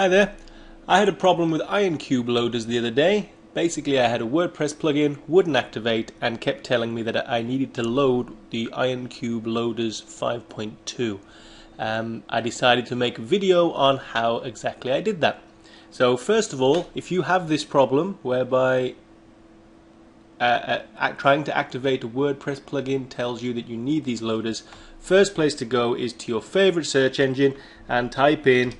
Hi there. I had a problem with IonCube loaders the other day. Basically, I had a WordPress plugin, wouldn't activate, and kept telling me that I needed to load the IonCube Loaders 5.2. Um, I decided to make a video on how exactly I did that. So, first of all, if you have this problem whereby uh, uh, trying to activate a WordPress plugin tells you that you need these loaders, first place to go is to your favorite search engine and type in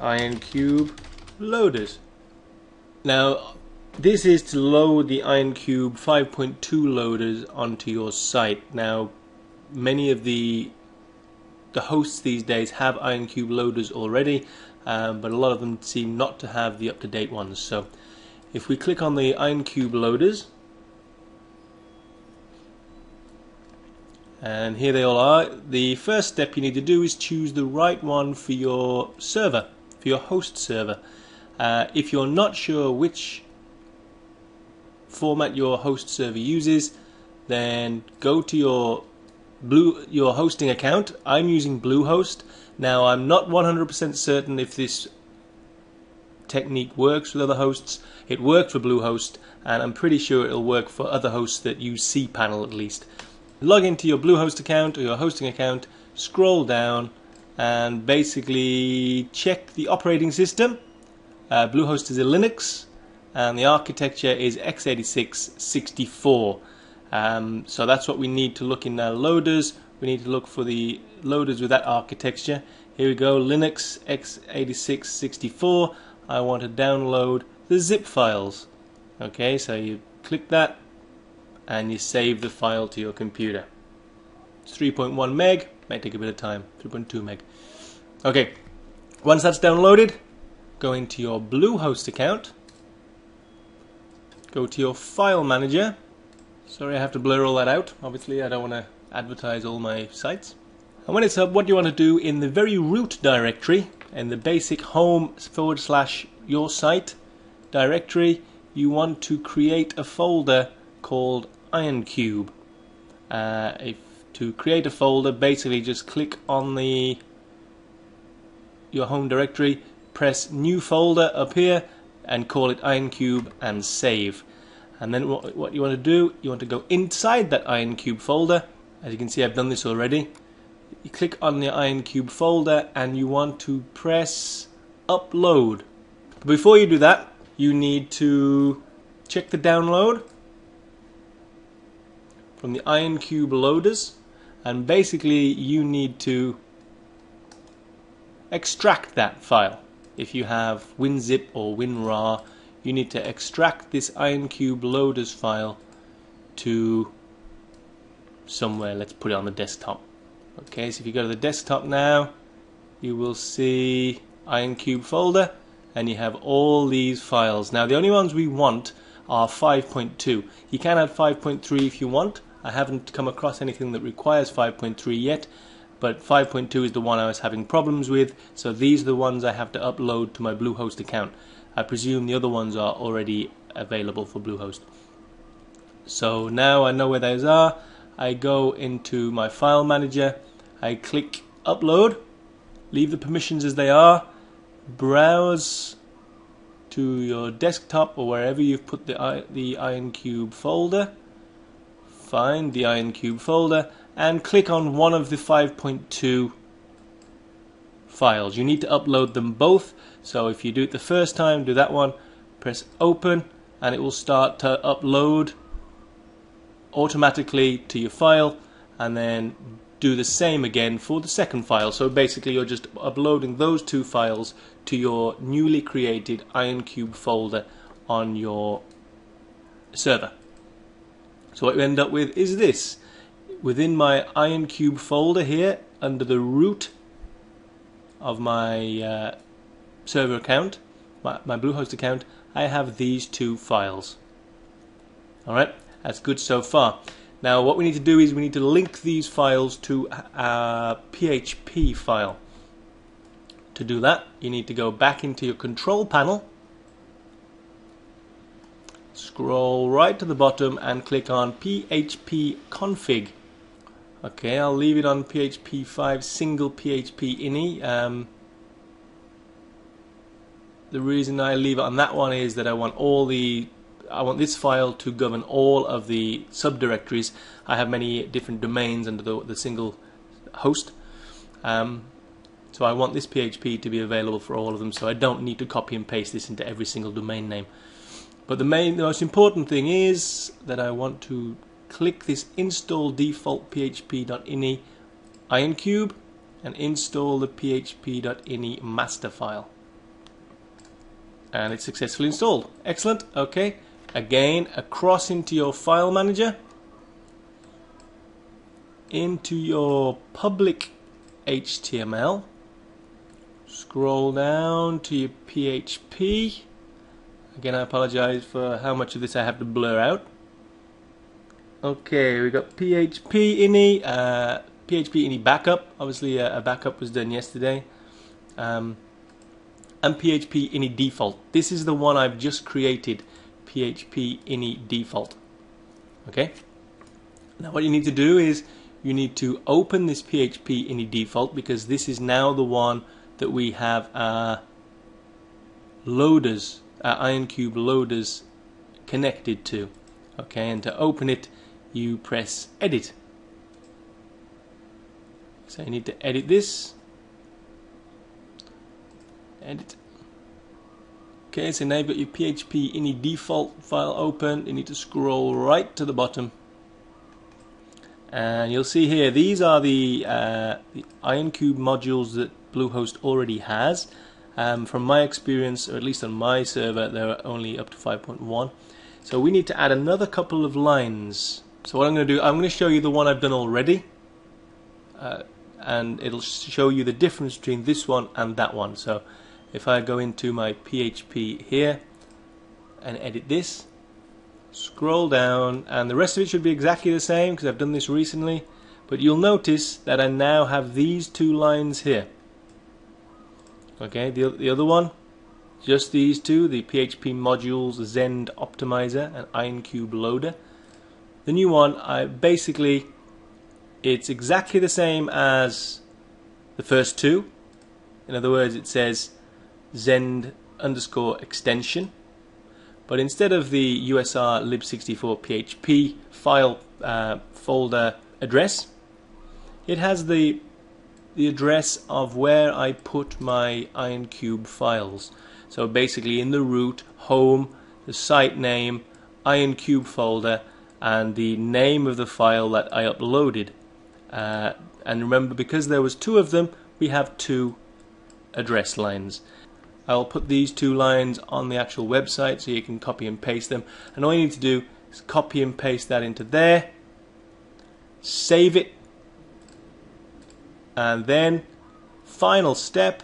IonCube loaders. Now, this is to load the IonCube 5.2 loaders onto your site. Now, many of the the hosts these days have IonCube loaders already, um, but a lot of them seem not to have the up-to-date ones. So, if we click on the IonCube loaders, and here they all are, the first step you need to do is choose the right one for your server for your host server. Uh, if you're not sure which format your host server uses, then go to your blue your hosting account. I'm using Bluehost. Now I'm not 100% certain if this technique works with other hosts. It worked for Bluehost, and I'm pretty sure it'll work for other hosts that use cPanel at least. Log into your Bluehost account or your hosting account, scroll down, and basically check the operating system. Uh, Bluehost is a Linux, and the architecture is x86 64. Um, so that's what we need to look in our loaders. We need to look for the loaders with that architecture. Here we go, Linux x86 64. I want to download the zip files. Okay, so you click that and you save the file to your computer. It's 3.1 meg, might take a bit of time, 3.2 meg. Okay, once that's downloaded, go into your Bluehost account, go to your file manager. Sorry, I have to blur all that out. Obviously, I don't want to advertise all my sites. And when it's up, what you want to do in the very root directory, in the basic home forward slash your site directory, you want to create a folder called IonCube. Uh, if to create a folder, basically just click on the your home directory, press new folder up here and call it IonCube and save. And then what, what you want to do, you want to go inside that IonCube folder. As you can see, I've done this already. You click on the IonCube folder and you want to press upload. Before you do that, you need to check the download from the IonCube loaders and basically you need to extract that file. If you have WinZip or WinRAR, you need to extract this IonCube loaders file to somewhere. Let's put it on the desktop. Okay, so if you go to the desktop now, you will see IonCube folder and you have all these files. Now the only ones we want are 5.2. You can add 5.3 if you want, I haven't come across anything that requires 5.3 yet, but 5.2 is the one I was having problems with, so these are the ones I have to upload to my Bluehost account. I presume the other ones are already available for Bluehost. So now I know where those are. I go into my file manager, I click upload, leave the permissions as they are, browse to your desktop or wherever you've put the, the IonCube folder find the IonCube folder and click on one of the 5.2 files. You need to upload them both. So if you do it the first time, do that one, press open and it will start to upload automatically to your file and then do the same again for the second file. So basically you're just uploading those two files to your newly created IonCube folder on your server. So what you end up with is this. Within my IonCube folder here, under the root of my uh, server account, my, my Bluehost account, I have these two files. Alright, that's good so far. Now what we need to do is we need to link these files to a PHP file. To do that, you need to go back into your control panel scroll right to the bottom and click on PHP config. Okay, I'll leave it on PHP 5 single PHP ini. Um, the reason I leave it on that one is that I want all the I want this file to govern all of the subdirectories. I have many different domains under the, the single host. Um, so I want this PHP to be available for all of them so I don't need to copy and paste this into every single domain name. But the main, the most important thing is that I want to click this install default php.ini ioncube and install the php.ini master file. And it's successfully installed. Excellent. Okay. Again, across into your file manager, into your public HTML, scroll down to your PHP. Again, I apologize for how much of this I have to blur out. Okay, we got PHP ini, uh, PHP ini backup. Obviously, uh, a backup was done yesterday. Um, and PHP ini default. This is the one I've just created. PHP ini default. Okay. Now, what you need to do is you need to open this PHP ini default because this is now the one that we have uh, loaders, uh, IonCube loaders connected to. Okay, and to open it, you press edit. So you need to edit this. Edit. Okay, so now you've got your PHP ini default file open. You need to scroll right to the bottom. And you'll see here, these are the, uh, the IonCube modules that Bluehost already has. Um, from my experience, or at least on my server, they're only up to 5.1. So we need to add another couple of lines. So what I'm going to do, I'm going to show you the one I've done already. Uh, and it'll show you the difference between this one and that one. So if I go into my PHP here and edit this, scroll down, and the rest of it should be exactly the same because I've done this recently. But you'll notice that I now have these two lines here. Okay, the, the other one, just these two, the PHP modules Zend Optimizer and IonCube Loader. The new one, I basically, it's exactly the same as the first two. In other words, it says Zend underscore extension. But instead of the USR lib64 PHP file uh, folder address, it has the the address of where I put my IonCube files. So basically in the root, home, the site name, IonCube folder, and the name of the file that I uploaded. Uh, and remember, because there was two of them, we have two address lines. I'll put these two lines on the actual website so you can copy and paste them. And all you need to do is copy and paste that into there, save it, and then final step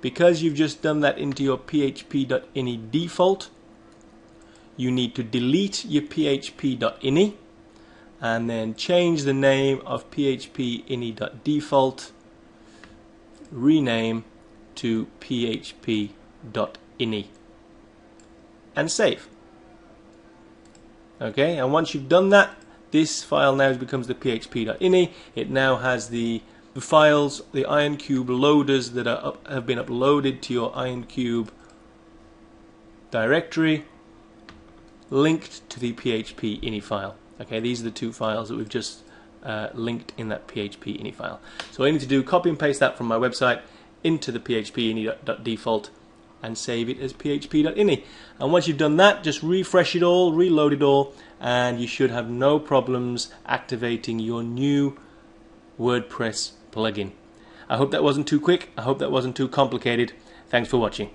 because you've just done that into your php.ini default you need to delete your php.ini and then change the name of php.ini.default rename to php.ini and save. Okay and once you've done that this file now becomes the php.ini it now has the the files, the IonCube loaders that up, have been uploaded to your IonCube directory linked to the PHP ini file. Okay, these are the two files that we've just uh, linked in that PHP ini file. So all I need to do, copy and paste that from my website into the PHP ini.default and save it as php.ini. And once you've done that, just refresh it all, reload it all, and you should have no problems activating your new WordPress plugin. I hope that wasn't too quick. I hope that wasn't too complicated. Thanks for watching.